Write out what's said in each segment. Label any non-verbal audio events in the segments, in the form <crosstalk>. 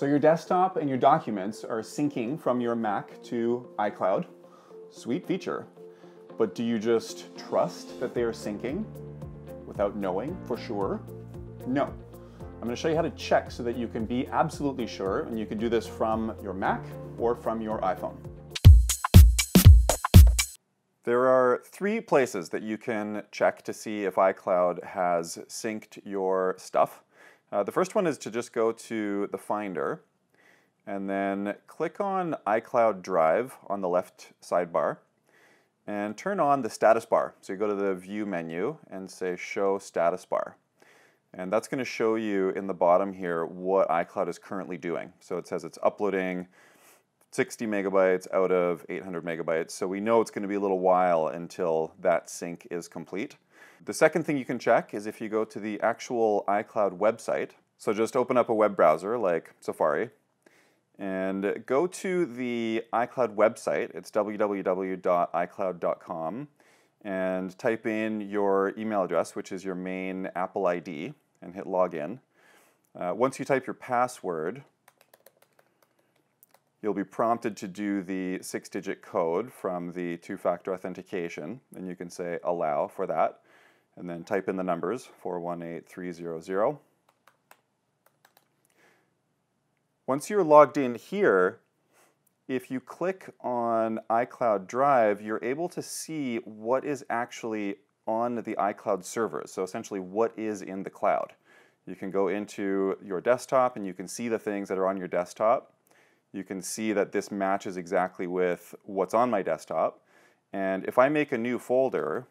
So your desktop and your documents are syncing from your Mac to iCloud. Sweet feature. But do you just trust that they are syncing without knowing for sure? No. I'm going to show you how to check so that you can be absolutely sure, and you can do this from your Mac or from your iPhone. There are three places that you can check to see if iCloud has synced your stuff. Uh, the first one is to just go to the Finder and then click on iCloud Drive on the left sidebar and turn on the status bar. So you go to the View menu and say Show Status Bar. And that's going to show you in the bottom here what iCloud is currently doing. So it says it's uploading 60 megabytes out of 800 megabytes. So we know it's going to be a little while until that sync is complete. The second thing you can check is if you go to the actual iCloud website. So just open up a web browser like Safari and go to the iCloud website. It's www.icloud.com and type in your email address, which is your main Apple ID, and hit login. Uh, once you type your password, you'll be prompted to do the six-digit code from the two-factor authentication, and you can say allow for that, and then type in the numbers, 418300. Once you're logged in here, if you click on iCloud Drive, you're able to see what is actually on the iCloud server. So essentially what is in the cloud. You can go into your desktop and you can see the things that are on your desktop you can see that this matches exactly with what's on my desktop. And if I make a new folder,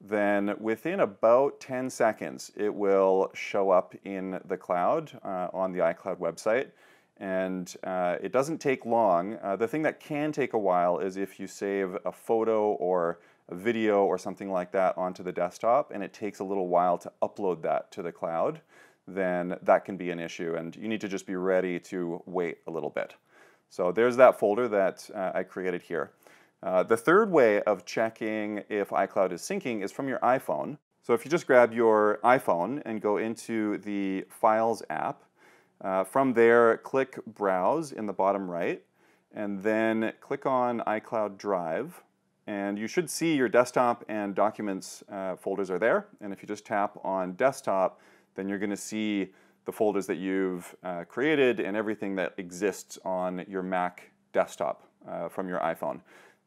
then within about 10 seconds, it will show up in the cloud uh, on the iCloud website. And uh, it doesn't take long. Uh, the thing that can take a while is if you save a photo or a video or something like that onto the desktop, and it takes a little while to upload that to the cloud then that can be an issue and you need to just be ready to wait a little bit. So there's that folder that uh, I created here. Uh, the third way of checking if iCloud is syncing is from your iPhone. So if you just grab your iPhone and go into the Files app, uh, from there click Browse in the bottom right, and then click on iCloud Drive, and you should see your desktop and documents uh, folders are there. And if you just tap on desktop, then you're going to see the folders that you've uh, created and everything that exists on your Mac desktop uh, from your iPhone.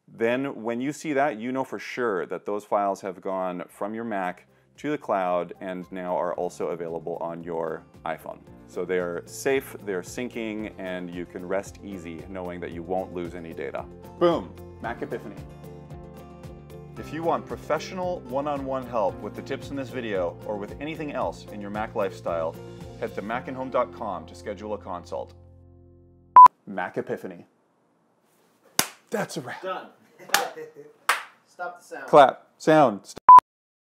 Then when you see that, you know for sure that those files have gone from your Mac to the cloud and now are also available on your iPhone. So they're safe, they're syncing, and you can rest easy knowing that you won't lose any data. Boom, Mac Epiphany. If you want professional one-on-one -on -one help with the tips in this video or with anything else in your Mac lifestyle, head to macinhome.com to schedule a consult. Mac Epiphany. That's a wrap. Done. <laughs> Stop the sound. Clap. Sound.